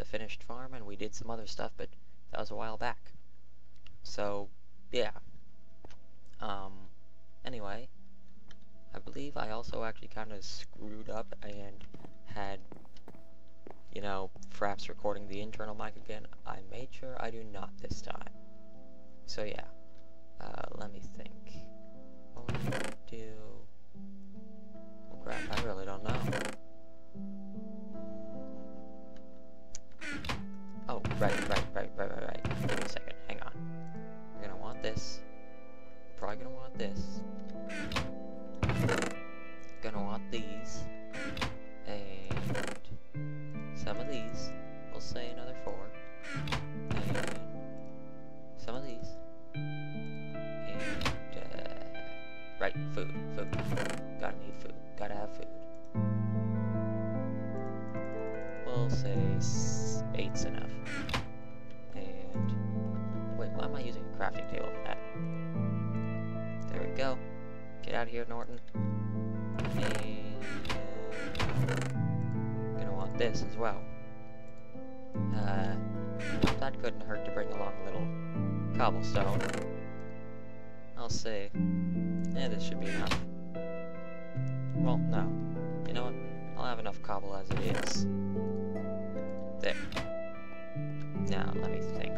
the finished farm and we did some other stuff, but that was a while back. So, yeah. Um, anyway, I believe I also actually kind of screwed up and had, you know, Fraps recording the internal mic again. I made sure I do not this time. So yeah. Uh, let me think. What do? Oh crap, I really don't know. This. Probably gonna want this. Gonna want these. And some of these. We'll say another four. And some of these. And, uh, right, food, food. Gotta need food. Gotta have food. We'll say eight's enough. And, why am I using a crafting table for that? There we go. Get out of here, Norton. And, gonna want this as well. Uh, that couldn't hurt to bring along a little cobblestone. I'll say, yeah, this should be enough. Well, no. You know what? I'll have enough cobble as it is. There. Now, let me think.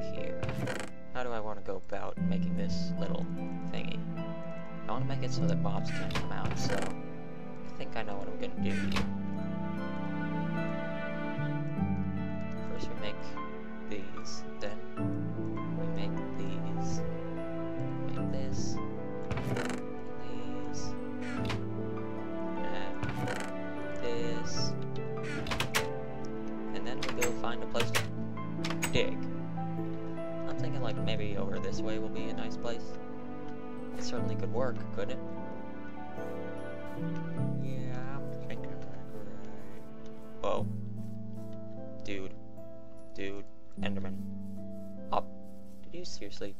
How do I want to go about making this little thingy? I want to make it so that mobs can't come out, so I think I know what I'm going to do. First we make these, then could work, couldn't it? Yeah, I'm right. Whoa. Dude. Dude. Enderman. Up. Did you seriously?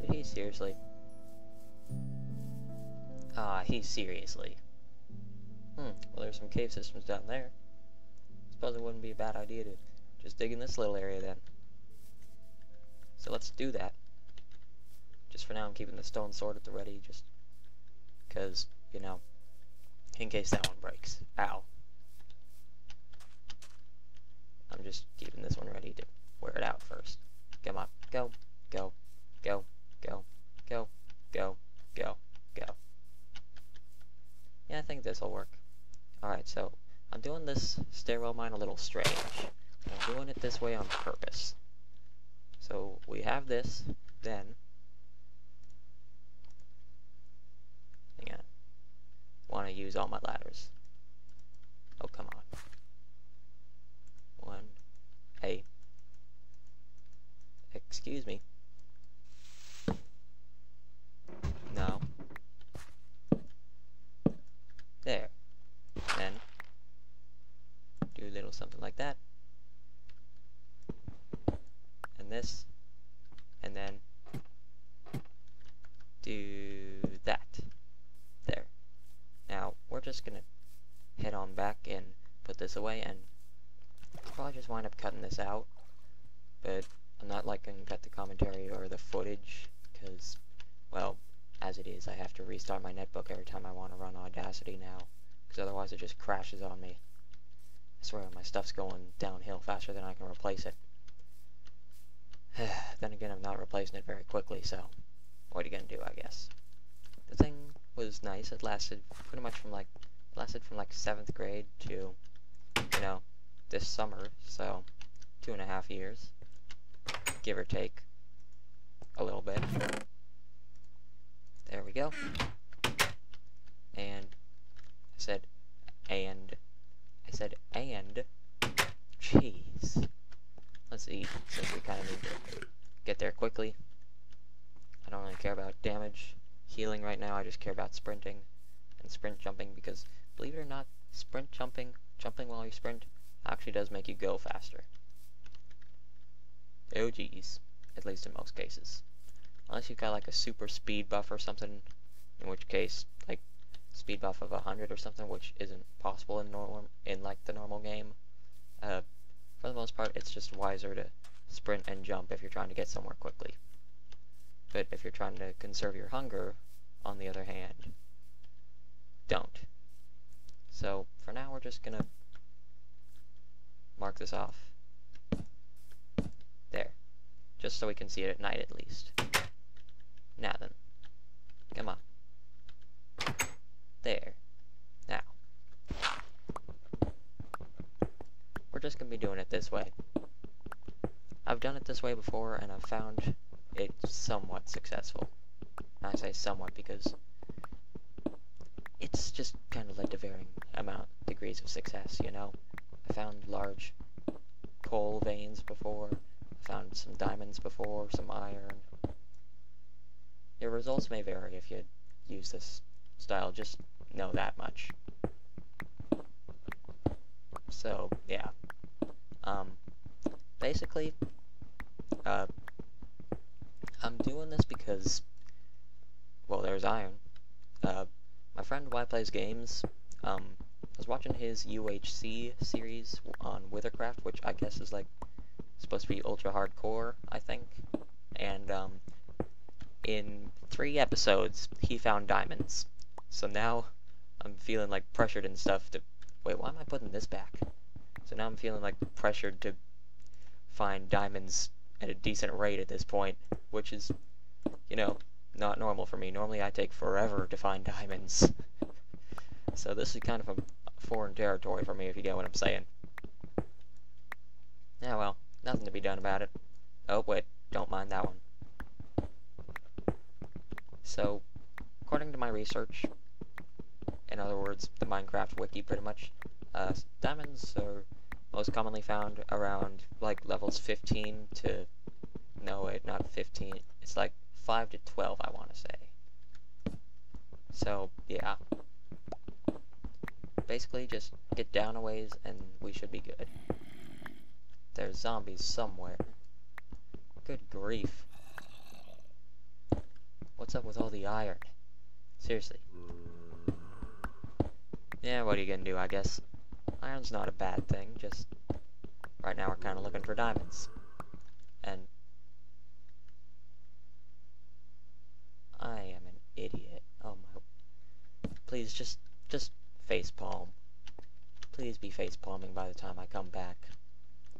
Did he seriously? Ah, he seriously. Hmm, well there's some cave systems down there. Suppose it wouldn't be a bad idea to just dig in this little area then. So let's do that. For now I'm keeping the stone sword at the ready, just because, you know, in case that one breaks. Ow. I'm just keeping this one ready to wear it out first. Come on. Go. Go. Go. Go. Go. Go. Go. Go. Yeah, I think this'll work. Alright, so I'm doing this stairwell mine a little strange. I'm doing it this way on purpose. So we have this, then hang on. Want to use all my ladders. Oh come on. One. Hey. Excuse me. No. There. Then do a little something like that. And this. And then do that. There. Now, we're just gonna head on back and put this away and probably just wind up cutting this out. But I'm not like gonna cut the commentary or the footage because, well, as it is, I have to restart my netbook every time I want to run Audacity now because otherwise it just crashes on me. I swear my stuff's going downhill faster than I can replace it. then again, I'm not replacing it very quickly, so what are you gonna do, I guess. The thing was nice. It lasted pretty much from like, lasted from like 7th grade to, you know, this summer, so two and a half years, give or take a little bit. There we go. And I said, and I said, and jeez. Let's eat since we kind of need to get there quickly. I don't really care about damage, healing right now. I just care about sprinting and sprint jumping because, believe it or not, sprint jumping, jumping while you sprint, actually does make you go faster. Oh geez, at least in most cases. Unless you've got like a super speed buff or something, in which case, like, speed buff of 100 or something, which isn't possible in normal, in like the normal game. Uh, for the most part, it's just wiser to sprint and jump if you're trying to get somewhere quickly. But if you're trying to conserve your hunger, on the other hand, don't. So, for now, we're just gonna mark this off. There. Just so we can see it at night, at least. Now then. Come on. There. Now. We're just gonna be doing it this way. I've done it this way before, and I've found it somewhat successful. I say somewhat because it's just kind of led to varying amount degrees of success, you know? I found large coal veins before, I found some diamonds before, some iron. Your results may vary if you use this style, just know that much. So, yeah. Um, basically, uh, I'm doing this because, well, there's iron. Uh, my friend Y Plays Games, um, I was watching his UHC series on Withercraft, which I guess is like supposed to be ultra hardcore, I think. And um, in three episodes, he found diamonds. So now I'm feeling like pressured and stuff to. Wait, why am I putting this back? So now I'm feeling like pressured to find diamonds at a decent rate at this point, which is, you know, not normal for me. Normally I take forever to find diamonds. so this is kind of a foreign territory for me, if you get what I'm saying. Yeah, well, nothing to be done about it. Oh, wait, don't mind that one. So, according to my research, in other words, the Minecraft wiki pretty much, uh, diamonds are most commonly found around, like, levels 15 to, no wait, not 15, it's like 5 to 12, I want to say. So, yeah. Basically, just get down a ways, and we should be good. There's zombies somewhere. Good grief. What's up with all the iron? Seriously. Yeah, what are you gonna do, I guess? Iron's not a bad thing, just... Right now we're kinda looking for diamonds. And I am an idiot. Oh my... Please, just, just face palm. Please be face palming by the time I come back.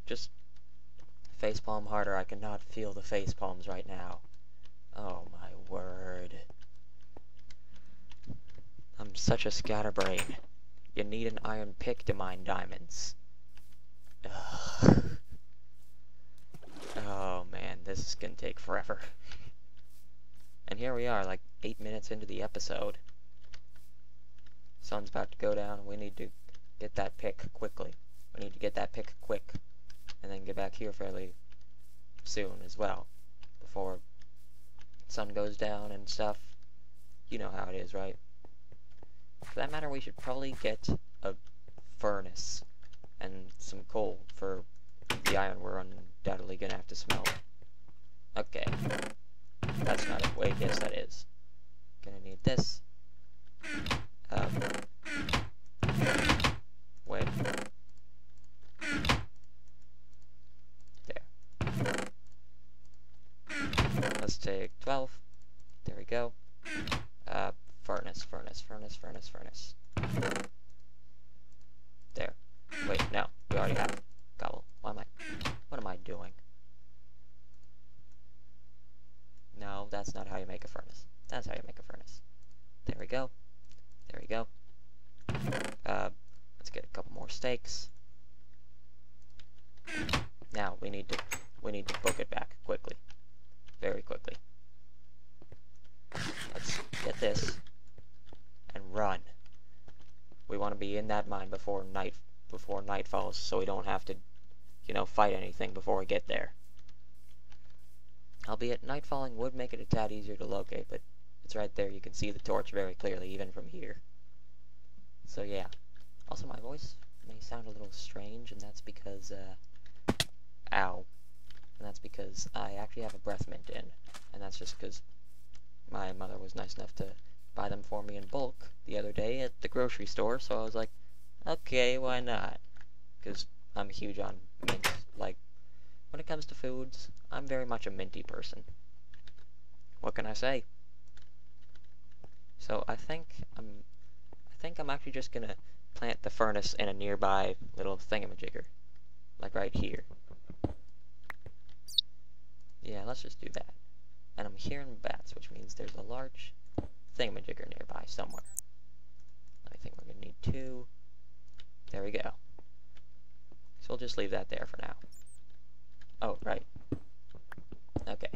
Just face palm harder. I cannot feel the face palms right now. Oh my word. I'm such a scatterbrain. You need an iron pick to mine diamonds. Ugh. Oh man, this is gonna take forever. And here we are, like eight minutes into the episode. Sun's about to go down, we need to get that pick quickly. We need to get that pick quick, and then get back here fairly soon as well, before sun goes down and stuff. You know how it is, right? For that matter, we should probably get a furnace and some coal for the iron we're undoubtedly gonna have to smelt. Okay. That's not it. Wait, yes, that is. Gonna need this. Um, wait. There. Let's take 12. There we go. Uh, furnace, furnace, furnace, furnace, furnace. There. Wait, no. We already have Cobble. Why am I... What am I doing? No, that's not how you make a furnace. That's how you make a furnace. There we go. We go. Uh, let's get a couple more steaks. Now, we need to, we need to book it back quickly. Very quickly. Let's get this and run. We want to be in that mine before night before night falls so we don't have to, you know, fight anything before we get there. Albeit night falling would make it a tad easier to locate, but it's right there. You can see the torch very clearly, even from here. So yeah. Also, my voice may sound a little strange, and that's because, uh, ow. and that's because I actually have a breath mint in, and that's just because my mother was nice enough to buy them for me in bulk the other day at the grocery store, so I was like, okay, why not? Because I'm huge on mint. Like, when it comes to foods, I'm very much a minty person. What can I say? So I think I'm, think I'm actually just gonna plant the furnace in a nearby little thingamajigger, like right here. Yeah, let's just do that. And I'm hearing bats, which means there's a large thingamajigger nearby somewhere. I think we're gonna need two. There we go. So we'll just leave that there for now. Oh, right. Okay.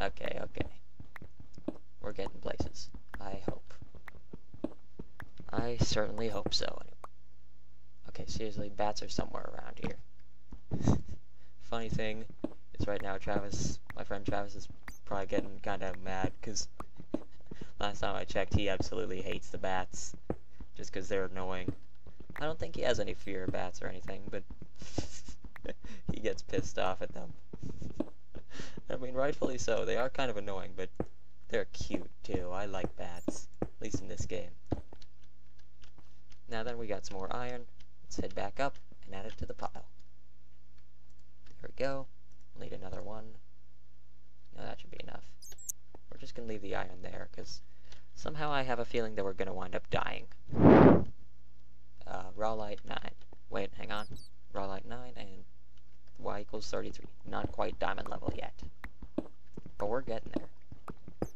Okay, okay. We're getting places. I hope. I certainly hope so. Okay, seriously, bats are somewhere around here. Funny thing is right now Travis, my friend Travis is probably getting kind of mad because last time I checked he absolutely hates the bats just because they're annoying. I don't think he has any fear of bats or anything, but he gets pissed off at them. I mean, rightfully so. They are kind of annoying, but they're cute too. I like bats, at least in this game. Now then, we got some more iron. Let's head back up and add it to the pile. There we go. We'll need another one. No, that should be enough. We're just going to leave the iron there, because somehow I have a feeling that we're going to wind up dying. Uh, raw light 9. Wait, hang on. Raw light 9 and y equals 33. Not quite diamond level yet. But we're getting there.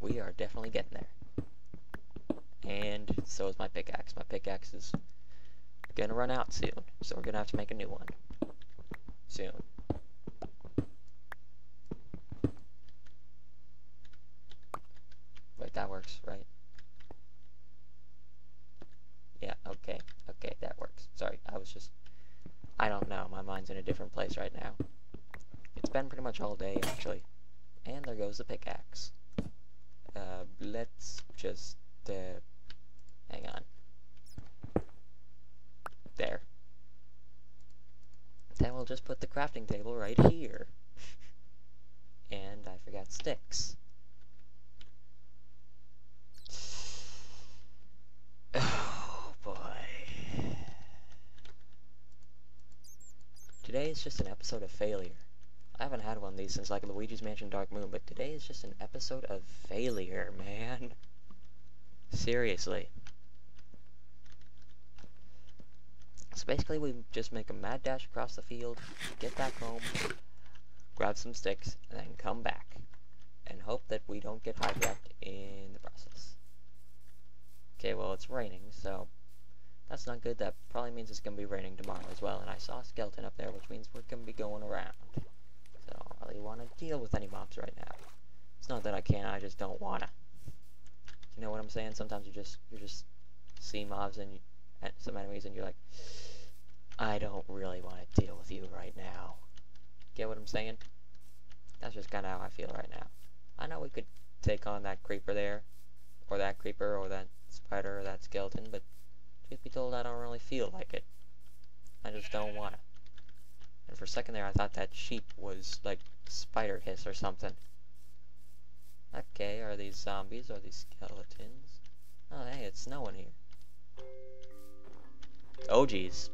We are definitely getting there. And so is my pickaxe. My pickaxe is gonna run out soon, so we're gonna have to make a new one. Soon. Wait, that works, right? Yeah, okay. Okay, that works. Sorry, I was just... I don't know, my mind's in a different place right now. It's been pretty much all day, actually. And there goes the pickaxe. Uh, let's just, uh, hang on. There. Then we'll just put the crafting table right here. and I forgot sticks. Oh boy. Today is just an episode of failure. I haven't had one of these since like Luigi's Mansion Dark Moon, but today is just an episode of failure, man. Seriously. So basically we just make a mad dash across the field, get back home, grab some sticks, and then come back. And hope that we don't get hijacked in the process. Okay, well it's raining, so that's not good. That probably means it's going to be raining tomorrow as well. And I saw a skeleton up there, which means we're going to be going around. So I don't really want to deal with any mobs right now. It's not that I can't, I just don't want to. You know what I'm saying? Sometimes you just you just see mobs and, you, some enemies and you're like, I don't really want to deal with you right now. Get what I'm saying? That's just kind of how I feel right now. I know we could take on that creeper there, or that creeper, or that spider, or that skeleton, but truth be told, I don't really feel like it. I just don't want to. And for a second there, I thought that sheep was, like, spider hiss or something. Okay, are these zombies? Are these skeletons? Oh, hey, it's snowing here. Oh, jeez.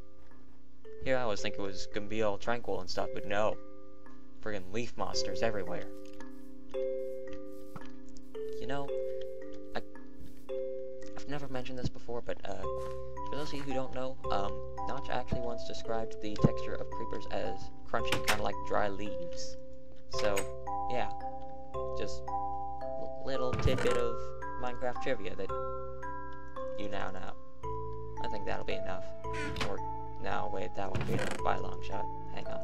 Here I was thinking it was gonna be all tranquil and stuff, but no. Friggin' leaf monsters everywhere. You know, I, I've never mentioned this before, but uh, for those of you who don't know, um, Notch actually once described the texture of creepers as crunchy, kind of like dry leaves. So, yeah, just little tidbit of Minecraft trivia that you now know. Think that'll be enough. Or, no, wait, that won't be enough by a long shot. Hang on.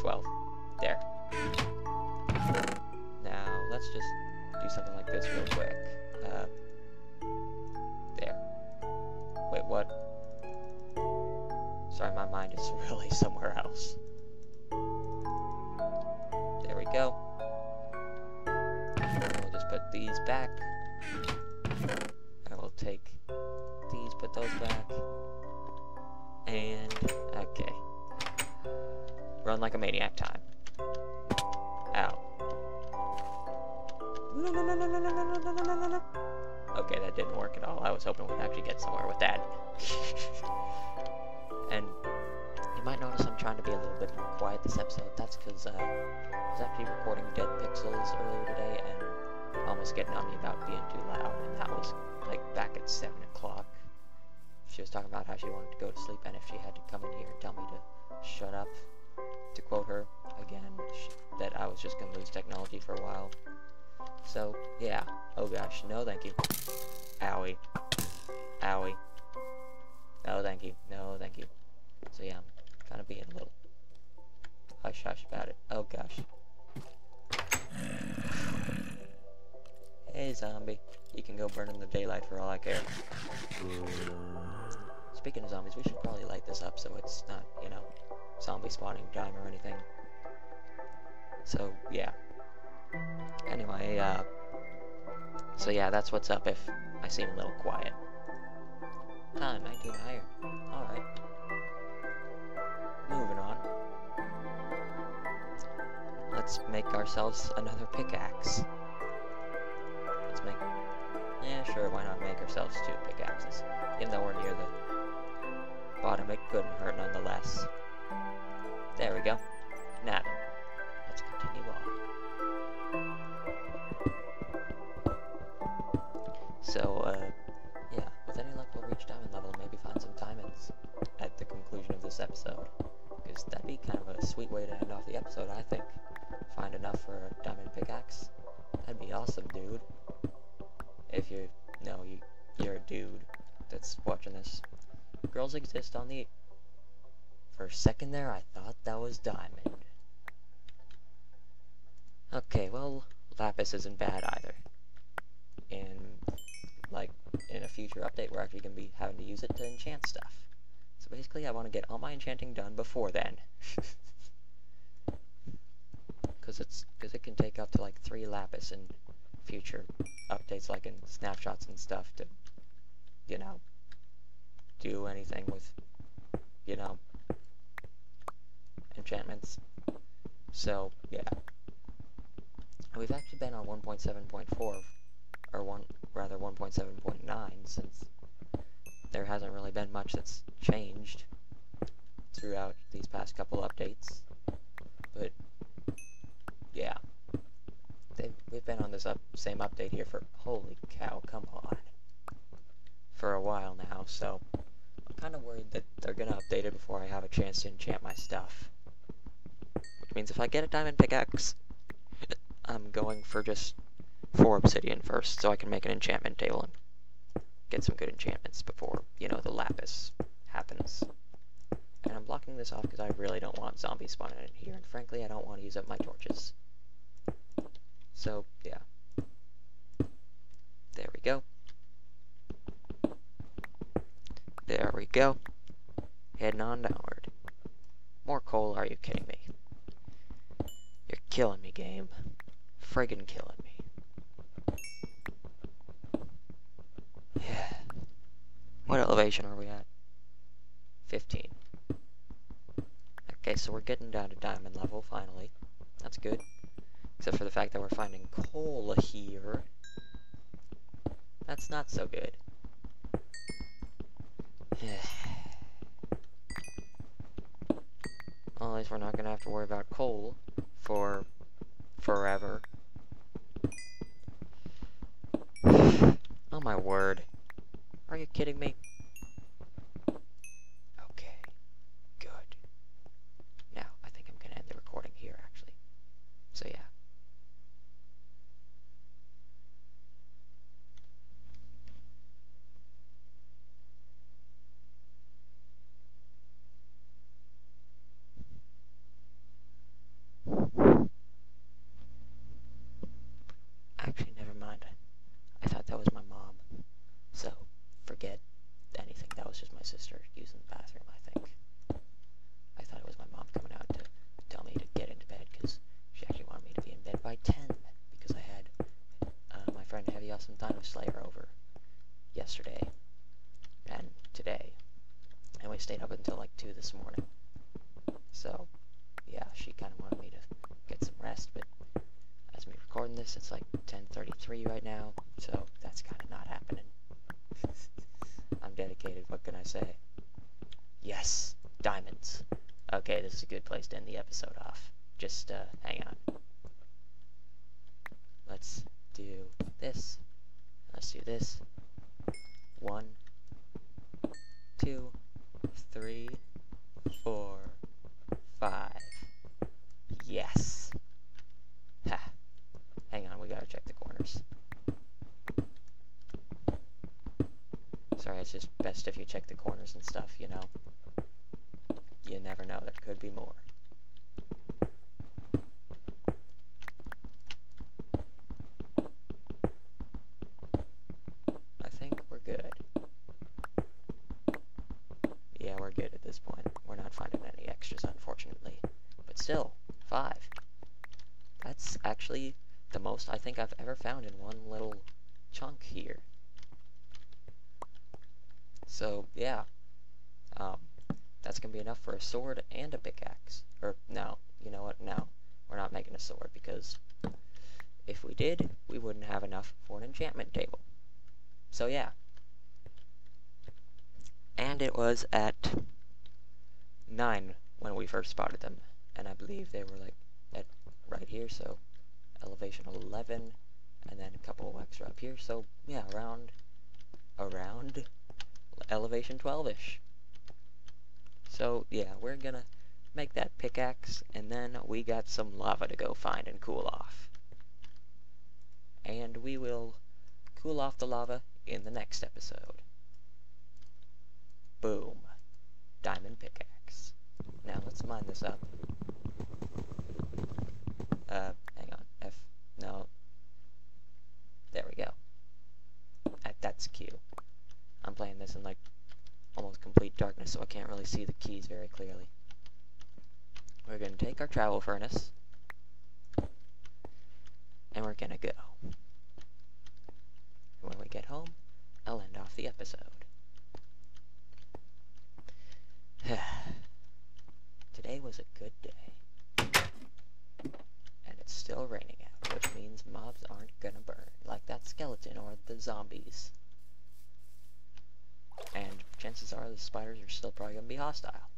12. There. Now, let's just do something like this real quick. Uh, there. Wait, what? Sorry, my mind is really somewhere else. There we go. We'll just put these back. Take these, put those back. And, okay. Run like a maniac time. Ow. Okay, that didn't work at all. I was hoping we'd actually get somewhere with that. and you might notice I'm trying to be a little bit more quiet this episode. That's because uh, I was actually recording Dead Pixels earlier today almost getting on me about being too loud. And that was like back at 7 o'clock. She was talking about how she wanted to go to sleep and if she had to come in here and tell me to shut up, to quote her again, she, that I was just to lose technology for a while. So, yeah. Oh gosh, no thank you. Owie. Owie. No thank you. No thank you. So yeah, I'm kind of being a little hush-hush about it. Oh gosh. Zombie. You can go burn in the daylight for all I care. Speaking of zombies, we should probably light this up so it's not, you know, zombie spawning time or anything. So, yeah. Anyway, uh, so yeah, that's what's up if I seem a little quiet. Ah, 19 iron. Alright. Moving on. Let's make ourselves another pickaxe. Sure, why not make ourselves two pickaxes? Even though we're near the bottom, it couldn't hurt nonetheless. There we go. Now let's continue on. So, uh, yeah, with any luck we'll reach diamond level and maybe find some diamonds at the conclusion of this episode. Because that'd be kind of a sweet way to end off the episode, I think. Find enough for a diamond pickaxe. That'd be awesome, dude. If you know you you're a dude that's watching this. Girls exist on the for a second there I thought that was diamond. Okay, well lapis isn't bad either. And like in a future update we're actually gonna be having to use it to enchant stuff. So basically I want to get all my enchanting done before then. Cause it's cause it can take up to like three lapis in future updates like in snapshots and stuff to you know do anything with you know enchantments. So yeah. We've actually been on 1.7.4 or one rather 1.7.9 since there hasn't really been much that's changed throughout these past couple updates. But yeah, we've been on this up, same update here for holy cow, come on, for a while now. So I'm kind of worried that they're gonna update it before I have a chance to enchant my stuff. Which means if I get a diamond pickaxe, I'm going for just four obsidian first, so I can make an enchantment table and get some good enchantments before, you know, the lapis happens. And I'm blocking this off because I really don't want zombies spawning in here, and frankly, I don't want to use up my torches. So, yeah. There we go. There we go. Heading on downward. More coal, are you kidding me? You're killing me, game. Friggin' killing me. Yeah. What elevation are we at? 15. Okay, so we're getting down to diamond level, finally. That's good. Except for the fact that we're finding coal here. That's not so good. well, at least we're not going to have to worry about coal for forever. oh my word. Are you kidding me? Okay. Good. Now, I think I'm going to end the recording here, actually. So, yeah. Actually, never mind. I thought that was my mom. So, forget anything. That was just my sister using the bathroom, I think. I thought it was my mom coming out to tell me to get into bed because she actually wanted me to be in bed by 10 because I had uh, my friend Heavy Awesome Dino Slayer over yesterday and today. And we stayed up until like 2 this morning. So, yeah. she kind of wanted me to get some rest, but as me recording this, it's like 10:33 right now, so that's kind of not happening. I'm dedicated. What can I say? Yes, diamonds. Okay, this is a good place to end the episode off. Just uh, hang on. Let's do this. Let's do this. One, two, three, four, five. Yes. Ha. Hang on, we gotta check the corners. Sorry, it's just best if you check the corners and stuff, you know. You never know, there could be more. I think we're good. Yeah, we're good at this point. We're not finding any extras, unfortunately. But still, five. That's actually the most I think I've ever found in one little chunk here. So, yeah. Um, that's going to be enough for a sword and a pickaxe. Or, no, you know what? No. We're not making a sword because if we did, we wouldn't have enough for an enchantment table. So, yeah. And it was at 9 when we first spotted them. And I believe they were like at right here, so elevation 11, and then a couple extra up here. So, yeah, around, around elevation 12-ish. So, yeah, we're gonna make that pickaxe, and then we got some lava to go find and cool off. And we will cool off the lava in the next episode. Boom. Diamond pickaxe. Now, let's mine this up. Uh, no. There we go. That, that's Q. I'm playing this in, like, almost complete darkness, so I can't really see the keys very clearly. We're going to take our travel furnace, and we're going to go. When we get home, I'll end off the episode. Today was a good day. And it's still raining out, means mobs aren't gonna burn, like that skeleton or the zombies. And chances are the spiders are still probably gonna be hostile.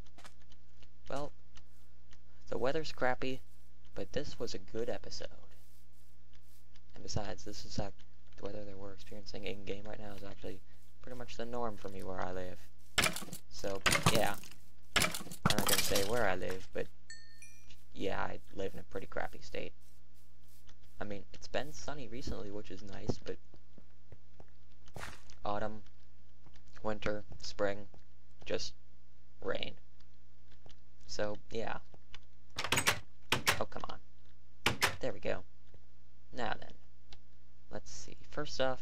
Well, the weather's crappy, but this was a good episode. And besides, this is like the weather that we're experiencing in-game right now is actually pretty much the norm for me where I live. So, yeah. I'm not gonna say where I live, but yeah, I live in a pretty crappy state. I mean, it's been sunny recently, which is nice, but autumn, winter, spring, just rain. So, yeah. Oh, come on. There we go. Now then, let's see. First off,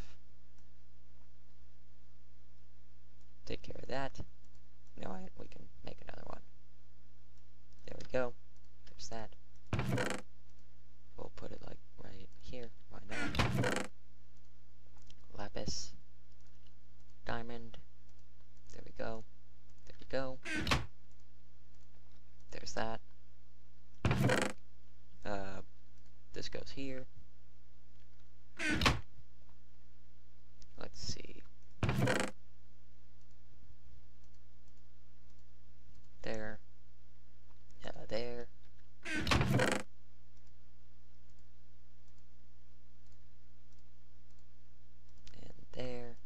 take care of that. Now I, we can make another one. There we go. There's that. We'll put it like right here. Why not? Lapis. Diamond. There we go. There we go. There's that. Uh, this goes here. Let's see. There. Uh, there. And there.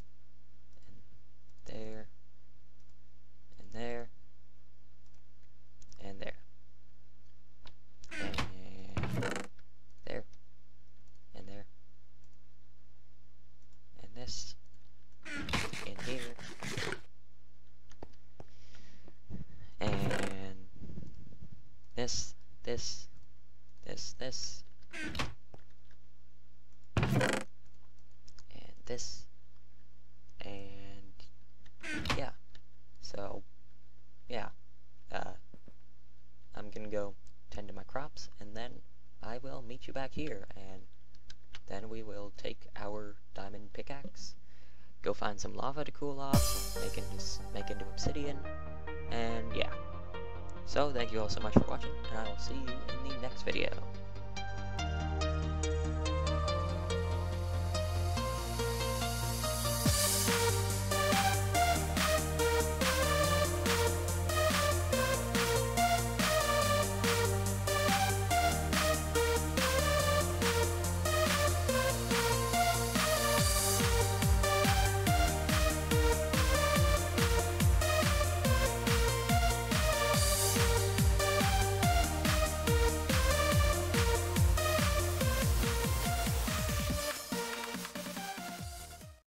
And there. And there. And there. And there. And there. And this. In here. And this, this, this. And this. And yeah. So, yeah. Uh, I'm gonna go tend to my crops, and then I will meet you back here, and then we will take our diamond pickaxe, go find some lava to cool off, make into, make into obsidian, and yeah. So, thank you all so much for watching, and I will see you in the next video.